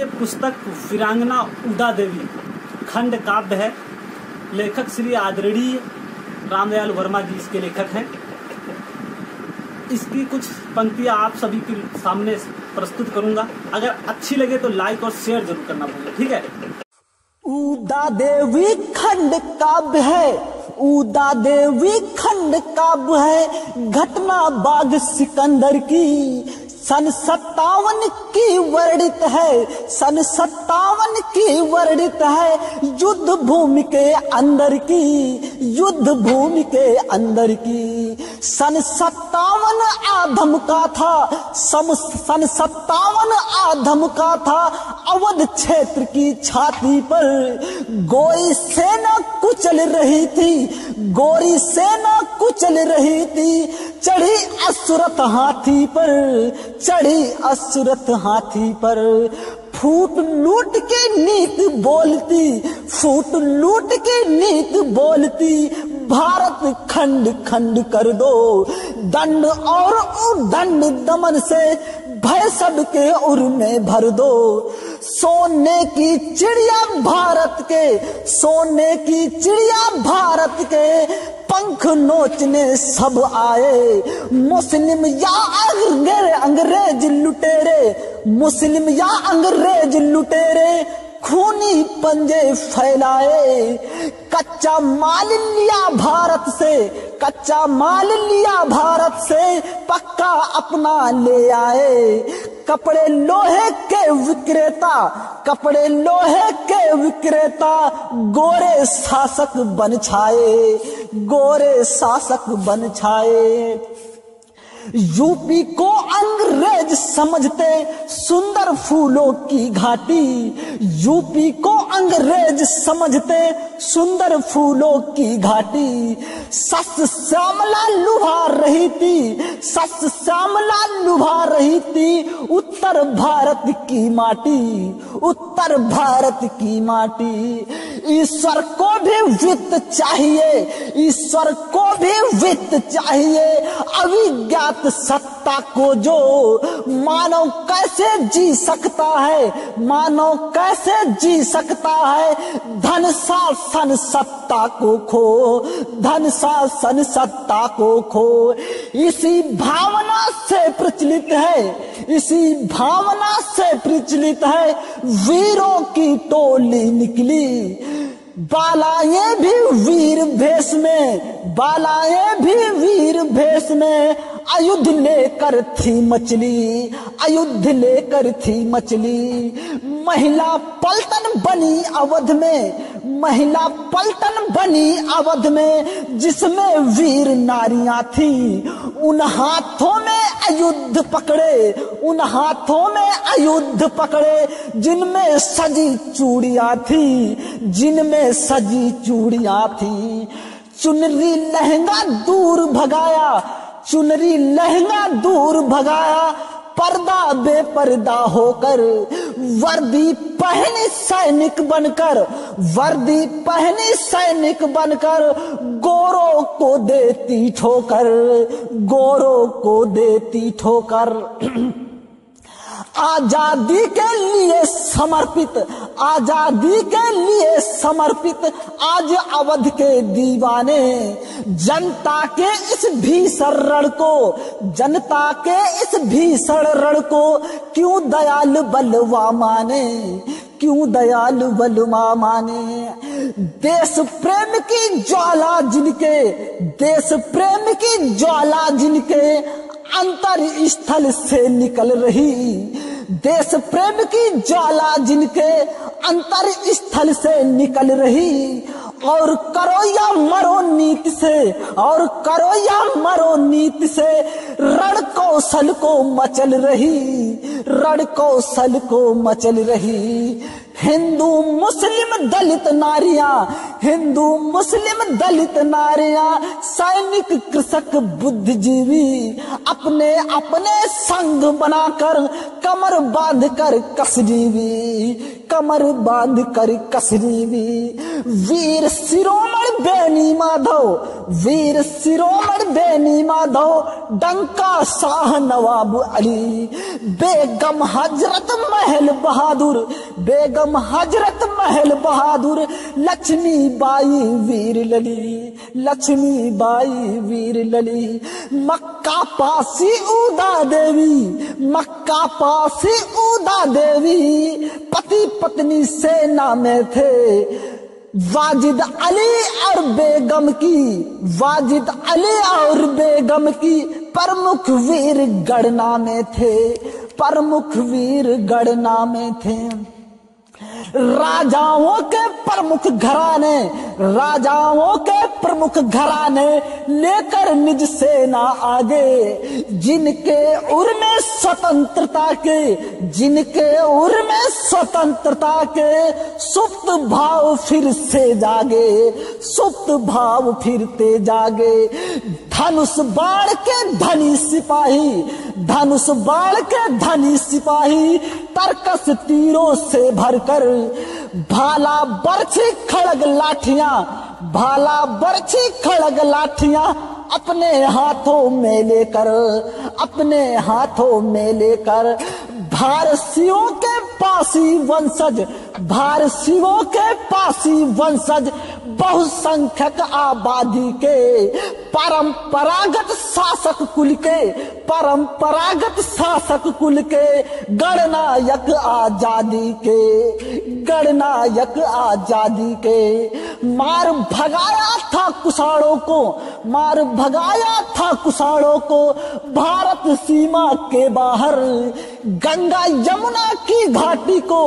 ये पुस्तक वीरांगना उदा देवी, खंड काव्य है। लेखक श्री आदरणीय रामदयाल वर्मा जी इसके लेखक हैं। इसकी कुछ पंक्तियाँ आप सभी के सामने प्रस्तुत करूँगा। अगर अच्छी लगे तो लाइक और शेयर ज़रूर करना भूलें, ठीक है? उदा देवी खंड काव्य है। उदा देवी खंड काव्य है। घटना बाग सिकंदर की। सन सत्तावन की वर्णित है, सन सत्तावन की वर्णित है। युद्ध भूमि के अंदर की, युद्ध भूमि के अंदर की। सन सत्तावन आधम का था, सम सन सत्तावन आधम का था। अवध क्षेत्र की छाती पर गोरी सेना कुचल रही थी, गोरी सेना कुचल रही थी। चढ़ी असुरत हाथी पर, चढ़ी असुरत हाथी पर। फूट लूट के नीत बोलती, फूट लूट के नीत बोलती, भारत खंड खंड कर दो। दंड और दंड दमन से भय सबके उर में भर दो। सोने की चिड़िया भारत के, सोने की चिड़िया भारत के, पंख नोचने सब आए। मुस्लिम या अंग्रेज़ अंग्रेज़ लुटेरे, मुस्लिम या अंग्रेज़ लुटेरे, खूनी पंजे फैलाए। कच्चा माल लिया भारत से, कच्चा माल लिया भारत से, पक्का अपना ले आए। कपड़े लोहे विक्रेता, कपड़े लोहे के विक्रेता, गोरे शासक बन छाए, गोरे शासक बन छाए। यूपी को अंग्रेज़ समझते सुंदर फूलों की घाटी, यूपी को अंग्रेज़ समझते सुंदर फूलों की घाटी। सस श्यामला लुभा रही थी, सस श्यामला लुभा रही थी उत्तर भारत की माटी, उत्तर भारत की माटी। ईश्वर को भी वित्त चाहिए, ईश्वर को भी वित्त चाहिए, अविज्ञात सत्ता को जो मानव कैसे जी सकता है? मानव कैसे जी सकता है? धन शासन सत्ता को खो, धन शासन सत्ता को खो। इसी भावना से प्रचलित है, इसी भावना से प्रचलित है, वीरों की टोली निकली। बालाएँ भी वीर भेष में, बालाएँ भी वीर भेष में अयुद्ध लेकर थी मछली, अयुद्ध लेकर थी मछली। महिला पलटन बनी अवध में, महिला पलटन बनी अवध में, जिसमें वीर नारियाँ थी। उन हाथों में अयुद्ध पकड़े, उन हाथों में अयुद्ध पकड़े, जिनमें सजी चूड़िया थी, जिनमें सजी चूड़िया थी। चुनरी लहंगा दूर भगाया चुनरी लहंगा दूर भगाया, पर्दा बेपर्दा होकर, वर्दी पहनी सैनिक बनकर, वर्दी पहनी सैनिक बनकर, गोरों को देती ठोकर, गोरों को देती ठोकर। आज़ादी के लिए समर्पित आज़ादी के लिए समर्पित आज अवध के दीवाने, जनता के इस भीषण रण को, जनता के इस भीषण रण को क्यों दयाल बलवा माने? क्यों दयाल बलवा माने? देश प्रेम की ज्वाला जिनके, देश प्रेम की ज्वाला जिनके अंतर स्थल से निकल रही। देश प्रेम की ज्वाला जिनके अंतर स्थल से निकल रही। और करो या मरो नीत से, और करो या मरो नीत से, रण कौशल को मचल रही, रण कौशल को मचल रही। हिंदू मुस्लिम दलित नारियाँ, हिंदू मुस्लिम दलित नारियाँ, सैनिक, कृषक, बुद्धिजीवी, अपने अपने संग बनाकर कमर बाँध कर कसरीवी, कमर बाँध कर कसरीवी। वीर शिरोमण बेनी माधव, वीर शिरोमण बेनी माधव, डंका शाह नवाब अली। बेगम हज़रत महल बहादुर, बेगम हज़रत महल बहादुर, लक्ष्मी बाई वीर लली, लक्ष्मी बाई वीर लली। मक्का पासी उदा देवी, मक्का पासी उदा देवी। पति पत्नी सेना में थे। वाजिद अली और बेगम की, वाजिद अली और बेगम की प्रमुख वीर गणना में थे। प्रमुख वीर गणना में थे। राजाओं के प्रमुख घराने, राजाओं के प्रमुख घराने लेकर निज सेना आगे, जिनके उर में स्वतंत्रता के, जिनके उर में स्वतंत्रता के सुप्त भाव फिर से जागे, सुप्त भाव फिरते जागे। धनुष बाढ़ के धनी सिपाही, धनुष बाढ़ के धनी सिपाही तरकस तीरों से भरकर, भाला बरछी खड़ग लाठिया, भाला बरछी खड़ग लाठिया अपने हाथों में लेकर, अपने हाथों में लेकर, भारसियों के पासी वंशज, भारसियों के पासी वंशज बहुसंख्यक आबादी के परंपरागत शासक कुल के परंपरागत शासक कुल के गणनायक आज़ादी के, गणनायक आज़ादी के। मार भगाया था कुशाणों को, मार भगाया था कुशाणों को। भारत सीमा के बाहर गंगा यमुना की घाटी को,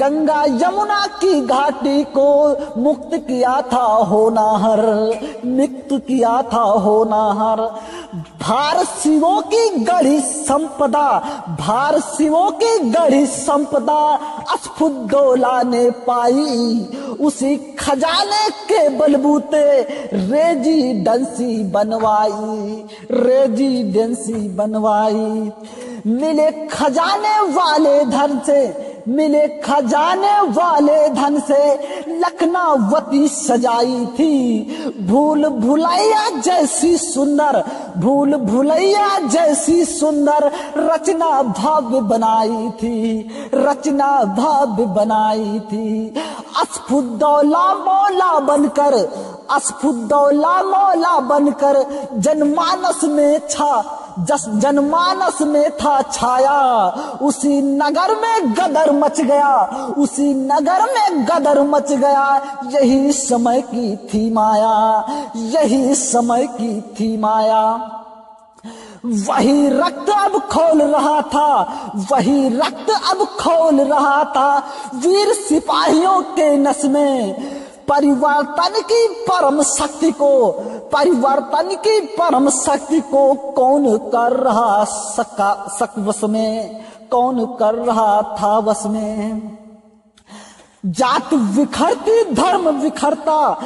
गंगा यमुना की घाटी को मुक्त किया था होनाहर, मुक्त किया था होनाहर। भार शिवों की गढ़ी संपदा भार शिवों की गढ़ी संपदा अस्फुद्दौला ने पाई। उसी खजाने के बलबूते रेजिडेंसी बनवाई रेजिडेंसी बनवाई। मिले खजाने वाले धन से मिले खजाने वाले धन से। लखनावती सजाई थी। भूल भुलैया जैसी सुंदर, भूल भुलैया जैसी सुंदर रचना भव्य बनाई थी। रचना भव्य बनाई थी। अस्फुद्दौला मौला बनकर अस्फुद्दौला मौला बनकर जनमानस में छा जस जनमानस में था छाया। उसी नगर में गदर मच गया, उसी नगर में गदर मच गया। यही समय की थी माया, यही समय की थी माया। वही रक्त अब खोल रहा था, वही रक्त अब खोल रहा था। वीर सिपाहियों के नस में, परिवर्तन की परम शक्ति को परिवर्तन की परम शक्ति को कौन कर रहा सका, सक वस में? कौन कर रहा था वस में? जात विखरती, धर्म विखरता,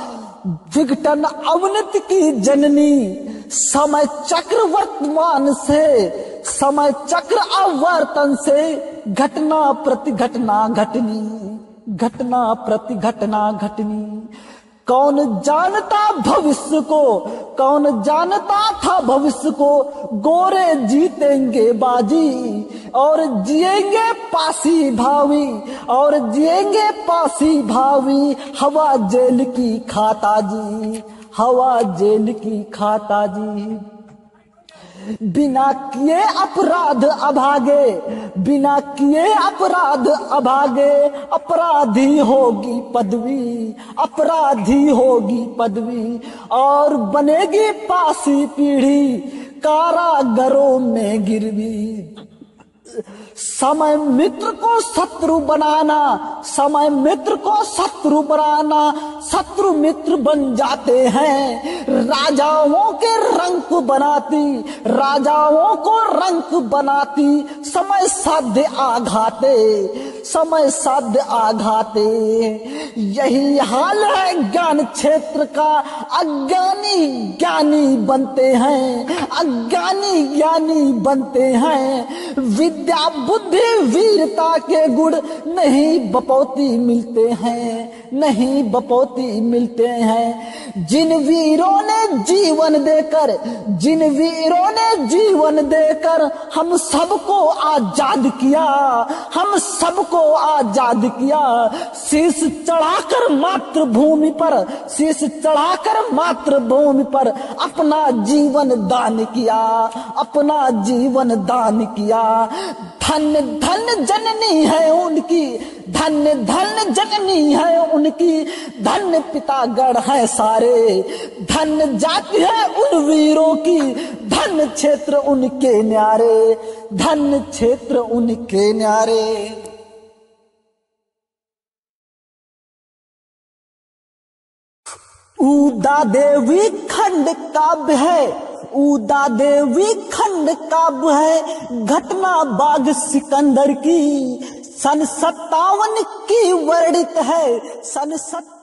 विघटन अवनति की जननी, समय चक्र वर्तमान से, समय चक्र अवर्तन से घटना प्रति घटना, घटनी घटना प्रति घटना घटनी। कौन जानता भविष्य को, कौन जानता था भविष्य को, गोरे जीतेंगे बाजी और जिएँगे पासी भावी, और जिएँगे पासी भावी, हवा जेल की खाता जी, हवा जेल की खाता जी। बिना किए अपराध अभागे, बिना किए अपराध अभागे, अपराधी होगी पदवी, अपराधी होगी पदवी, और बनेगी पासी पीढ़ी, कारागरों में गिरवी। समय मित्र को शत्रु बनाना, समय मित्र को शत्रु बनाना, शत्रु मित्र बन जाते हैं। राजाओं के रंक बनाती, राजाओं को रंक बनाती, समय साध्य आघाते, समय साध्य आघाते। यही हाल है ज्ञान क्षेत्र का अज्ञानी ज्ञानी बनते हैं, अज्ञानी ज्ञानी बनते हैं। विद्या, बुद्धि, वीरता के गुण नहीं बपौती मिलते हैं, नहीं बपौती मिलते हैं। जिन वीरों ने जीवन देकर, जिन वीरों ने जीवन देकर हम सबको आज़ाद किया, हम सबको आज़ाद किया। शीश चढ़ाकर मातृभूमि पर, शीश चढ़ाकर मातृभूमि पर अपना जीवन दान किया, अपना जीवन दान किया। धन धन जननी है उनकी, धन धन जननी है उनकी। धन पितागढ़ है सारे, धन जाति है उन वीरों की। धन क्षेत्र उनके न्यारे, धन क्षेत्र उनके न्यारे। उदा देवी खंड काव्य है उदा देवी खंड काव्य है, घटना बाग सिकंदर की, सन सत्तावन की वर्णित है, सन सत्तावन